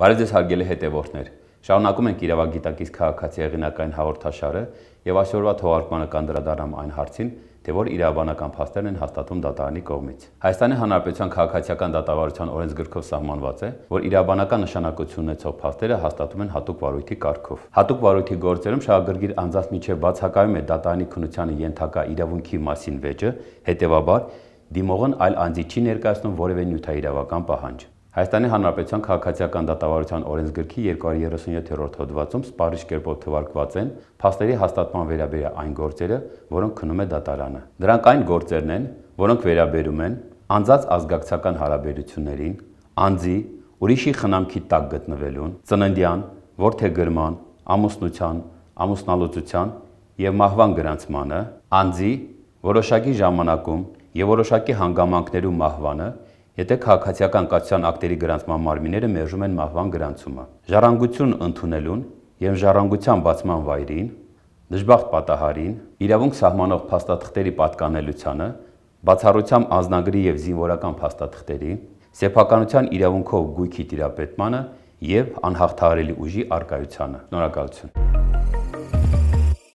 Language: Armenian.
Բարև ձեզ հարգելի հետևորդներ։ Շարունակում ենք իրավագիտակից քաղաքացի հեղինակային հաղորդաշարը եւ այսօրվա թողարկմանը կանդրադառնամ այն հարցին, թե որ իրավաբանական փաստերն են հաստատում դատարանի կողմից։ Հայաստանի Հանրապետության քաղաքացիական դատավարության օրենսգրքով սահմանված է, որ իրավաբանական նշանակություն ունեցող փաստերը հաստատում են հատուկ վարույթի կարգով։ Հատուկ վարույթի գործերում շահագրգիռ անձանց միջև բացակայում է դատարանի քննությանը ենթակա իրավունքի մասին վեճը, հետևաբար դիմողն այլ անձի չի ներկայացնում որևէ նյութաիրավական պահանջ։ Հայաստանի Հանրապետության քաղաքացիական դատավարության օրենսգրքի 237-րդ հոդվածում սպարիչ կերպով թվարկված են փաստերի հաստատման վերաբերյալ այն գործերը, որոնք քնում է դատարանը։ Դրանք այն գործերն են, որոնք վերաբերում են անձած ազգակցական հարաբերություններին, անձի ուրիշի խնամքի տակ գտնվելուն, ծննդյան, ворթեգրման, ամուսնության, ամուսնալուծության եւ մահվան գրանցմանը, անձի որոշակի ժամանակում եւ որոշակի հանգամանքներում մահվանը եթե քաղաքացիական կացության ակտերի գրանցման մարմինները մերժում են մահվան գրանցումը։ Ժառանգություն ընդունելուն եւ ժառանգության բացման վայրին, դժբախտ պատահարին, իրավունք սահմանող փաստաթղթերի պատկանելությանը, բացառությամբ անznագրի եւ զինվորական փաստաթղթերի, սեփականության իրավունքով գույքի տիրապետմանը եւ անհաղթահարելի ուժի արկայությանը։ Շնորհակալություն։